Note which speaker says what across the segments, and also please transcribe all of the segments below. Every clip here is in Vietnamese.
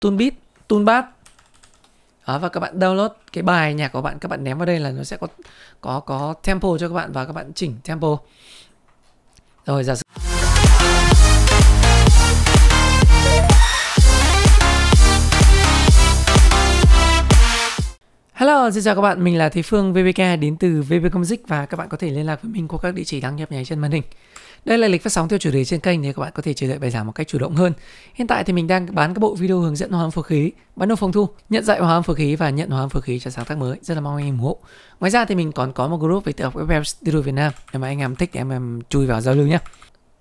Speaker 1: Toolbit, Toolbat đó, và các bạn download cái bài nhạc của bạn các bạn ném vào đây là nó sẽ có có có tempo cho các bạn và các bạn chỉnh tempo. Rồi giả sử Hello, xin chào các bạn, mình là Thế Phương VBK đến từ VB Music và các bạn có thể liên lạc với mình qua các địa chỉ đăng nhập nháy trên màn hình. Đây là lịch phát sóng theo chủ đề trên kênh để các bạn có thể chờ đợi bài giảng một cách chủ động hơn. Hiện tại thì mình đang bán các bộ video hướng dẫn hóa âm phối khí, bán đồ phòng thu, nhận dạy hóa âm phối khí và nhận hóa âm phối khí cho sáng tác mới. Rất là mong anh em ủng hộ. Ngoài ra thì mình còn có một group về tự học web studio Việt Nam. Nếu mà anh em thích thì em em chui vào giao lưu nhé.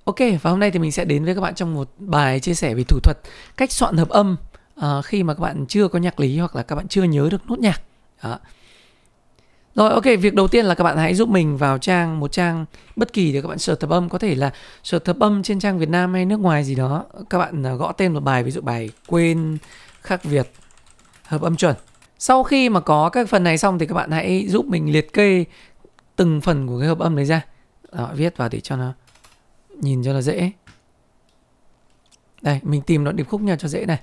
Speaker 1: Ok, và hôm nay thì mình sẽ đến với các bạn trong một bài chia sẻ về thủ thuật cách soạn hợp âm uh, khi mà các bạn chưa có nhạc lý hoặc là các bạn chưa nhớ được nốt nhạc. Đó. Rồi ok, việc đầu tiên là các bạn hãy giúp mình vào trang một trang bất kỳ để các bạn search thập âm có thể là search thập âm trên trang Việt Nam hay nước ngoài gì đó. Các bạn à, gõ tên một bài ví dụ bài quên khắc Việt hợp âm chuẩn. Sau khi mà có các phần này xong thì các bạn hãy giúp mình liệt kê từng phần của cái hợp âm đấy ra. Đó, viết vào để cho nó nhìn cho nó dễ. Đây, mình tìm đoạn điệp khúc nha cho dễ này.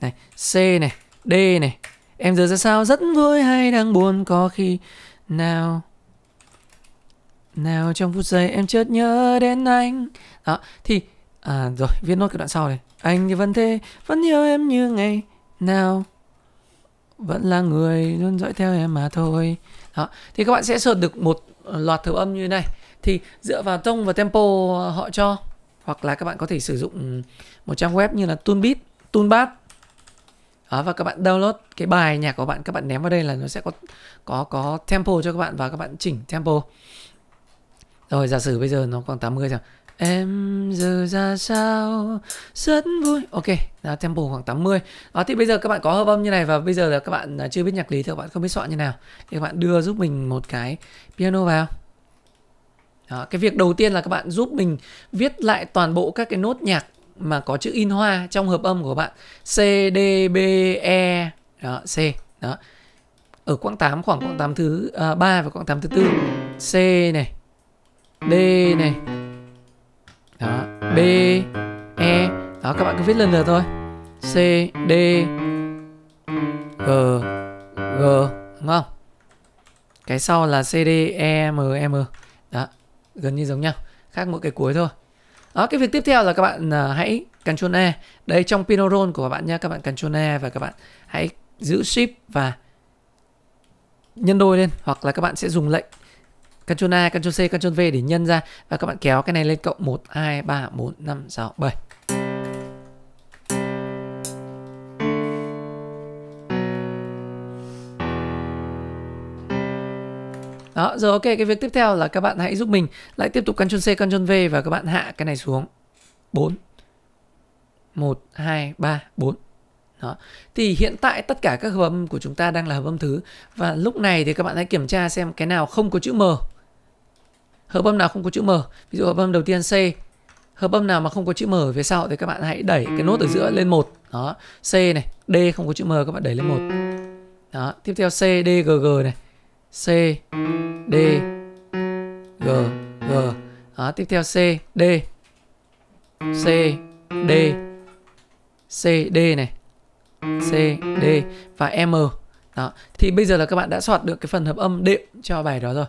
Speaker 1: Này, C này, D này. Em giờ ra sao rất vui hay đang buồn có khi nào. Nào trong phút giây em chợt nhớ đến anh. Đó thì à, rồi viết nốt cái đoạn sau này. Anh thì vẫn thế vẫn yêu em như ngày nào. Vẫn là người luôn dõi theo em mà thôi. Đó thì các bạn sẽ search được một loạt thử âm như thế này. Thì dựa vào tông và tempo họ cho hoặc là các bạn có thể sử dụng một trang web như là Toolbit, Toolbat đó, và các bạn download cái bài nhạc của bạn các bạn ném vào đây là nó sẽ có có có tempo cho các bạn và các bạn chỉnh tempo. Rồi giả sử bây giờ nó khoảng 80 rồi Em giờ ra sao? Rất vui. Ok là tempo khoảng 80 Đó ờ, thì bây giờ các bạn có hợp âm như này Và bây giờ là các bạn à, chưa biết nhạc lý Thì các bạn không biết soạn như nào. Thì các bạn đưa giúp mình một cái piano vào. Đó, Cái việc đầu tiên là các bạn giúp mình Viết lại toàn bộ các cái nốt nhạc mà có chữ in hoa trong hợp âm của bạn. C D B E. Đó, C. Đó. Ở quãng 8 khoảng quãng 8 thứ à, 3 và quãng 8 thứ 4 C này. D này. Đó B E. Đó các bạn cứ viết lần lượt thôi. C D G G đúng không? Cái sau là C D E M M. Đó gần như giống nhau. Khác mỗi cái cuối thôi đó, cái việc tiếp theo là các bạn uh, hãy Ctrl E. Đây trong Pino Roll của các bạn nha, các bạn Ctrl E và các bạn hãy giữ Shift và nhân đôi lên hoặc là các bạn sẽ dùng lệnh Ctrl A, Ctrl C, Ctrl V để nhân ra và các bạn kéo cái này lên cộng 1 2 3 4 5 6 7. Đó, rồi ok, cái việc tiếp theo là các bạn hãy giúp mình lại tiếp tục Ctrl C, Ctrl V và các bạn hạ cái này xuống. 4 1 2 3 4. Đó. Thì hiện tại tất cả các hợp âm của chúng ta đang là hợp âm thứ và lúc này thì các bạn hãy kiểm tra xem cái nào không có chữ M. Hợp âm nào không có chữ M. Ví dụ hợp âm đầu tiên C. Hợp âm nào mà không có chữ M ở phía sau thì các bạn hãy đẩy cái nốt ở giữa lên một. Đó. C này, D không có chữ M các bạn đẩy lên một. Đó, tiếp theo C, D, G, G này. C D G G. Đó, tiếp theo C D. C D. C D này. C D và M. Đó thì bây giờ là các bạn đã soạt được cái phần hợp âm đệm cho bài đó rồi.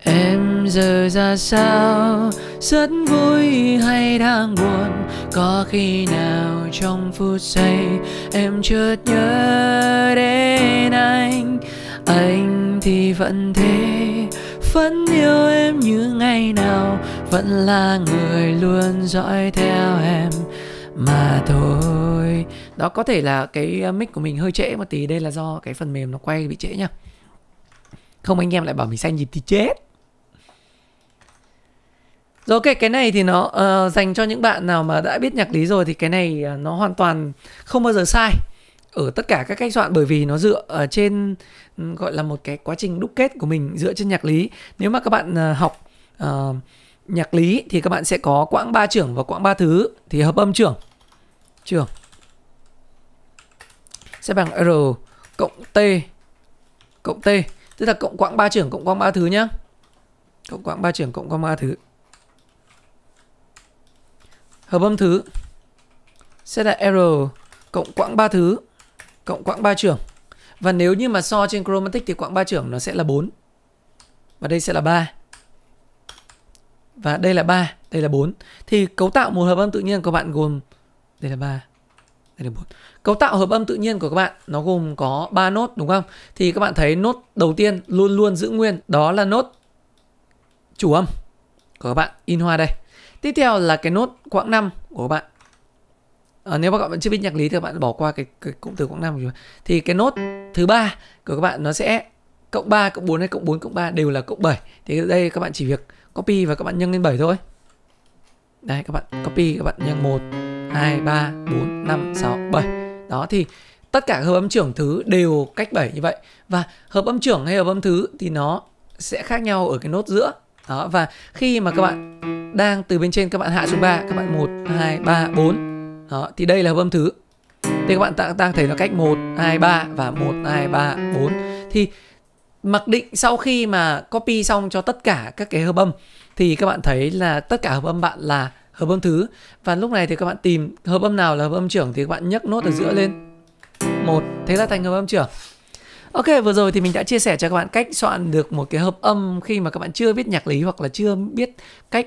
Speaker 1: Em giờ ra sao? Rất vui hay đang buồn? Có khi nào trong phút giây Em chợt nhớ đến anh? Anh thì vẫn thế, Vẫn yêu em như ngày nào, Vẫn là người luôn dõi theo em. Mà thôi Đó có thể là cái ờ, mic của mình hơi trễ một tí, Đây là do cái phần mềm nó quay bị trễ nhá Không anh em lại bảo mình xanh nhịp thì chết rồi ok, cái này thì nó uh, dành cho những bạn nào mà đã biết nhạc lý rồi thì cái này uh, nó hoàn toàn không bao giờ sai ở tất cả các cách soạn bởi vì nó dựa ở trên ừ, gọi là một cái quá trình đúc kết của mình dựa trên nhạc lý. Nếu mà các bạn uh, học uh, nhạc lý thì các bạn sẽ có quãng ba trưởng và quãng ba thứ thì hợp âm trưởng trưởng sẽ bằng R cộng T cộng T tức là cộng quãng ba trưởng cộng quãng ba thứ nhá. Cộng quãng ba trưởng cộng quãng ba thứ hợp âm thứ sẽ là R cộng quãng 3 thứ cộng quãng 3 trưởng. Và nếu như mà so trên chromatic thì quãng 3 trưởng nó sẽ là 4. Và đây sẽ là 3. Và đây là 3, đây là 4. Thì cấu tạo một hợp âm tự nhiên của bạn gồm đây là 3, đây là 4. Cấu tạo hợp âm tự nhiên của các bạn nó gồm có 3 nốt đúng không? Thì các bạn thấy nốt đầu tiên luôn luôn giữ nguyên, đó là nốt chủ âm của các bạn in hoa đây. Tiếp theo là cái nốt quãng 5 của bạn. À, nếu mà các bạn chưa biết nhạc lý thì các bạn bỏ qua cái, cái cụm từ quãng 5 rồi. Thì cái nốt thứ ba của các bạn nó sẽ cộng 3, cộng 4 hay cộng 4, cộng 3 đều là cộng 7. Thì đây các bạn chỉ việc copy và các bạn nhân lên 7 thôi. Đây các bạn copy các bạn nhân 1 2 3 4 5 6 7. Đó thì tất cả hợp âm trưởng thứ đều cách 7 như vậy. Và hợp âm trưởng hay hợp âm thứ thì nó sẽ khác nhau ở cái nốt giữa. Đó và khi mà các bạn đang từ bên trên các bạn hạ xuống 3, các bạn 1 2 3 4. Đó thì đây là hợp âm thứ. Thì các bạn đang, đang thấy nó cách 1 2 3 và 1 2 3 4. Thì mặc định sau khi mà copy xong cho tất cả các cái hợp âm thì các bạn thấy là tất cả hợp âm bạn là hợp âm thứ và lúc này thì các bạn tìm hợp âm nào là hợp âm trưởng thì các bạn nhấc nốt ở giữa lên một thế là thành hợp âm trưởng Ok, vừa rồi thì mình đã chia sẻ cho các bạn cách soạn được một cái hợp âm khi mà các bạn chưa biết nhạc lý hoặc là chưa biết cách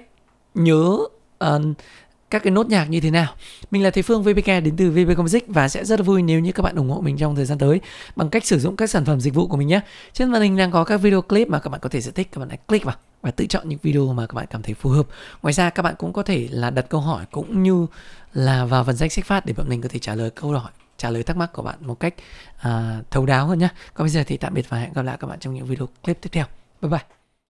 Speaker 1: nhớ uh, các cái nốt nhạc như thế nào. Mình là Thầy Phương VPK đến từ VP Music và sẽ rất vui nếu như các bạn ủng hộ mình trong thời gian tới bằng cách sử dụng các sản phẩm dịch vụ của mình nhé. Trên màn hình đang có các video clip mà các bạn có thể sẽ thích, các bạn hãy click vào và tự chọn những video mà các bạn cảm thấy phù hợp. Ngoài ra các bạn cũng có thể là đặt câu hỏi cũng như là vào phần danh sách phát để bọn mình có thể trả lời câu hỏi trả lời thắc mắc của bạn một cách uh, thấu đáo hơn nhé. Còn bây giờ thì tạm biệt và hẹn gặp lại các bạn trong những video clip tiếp theo. Bye bye.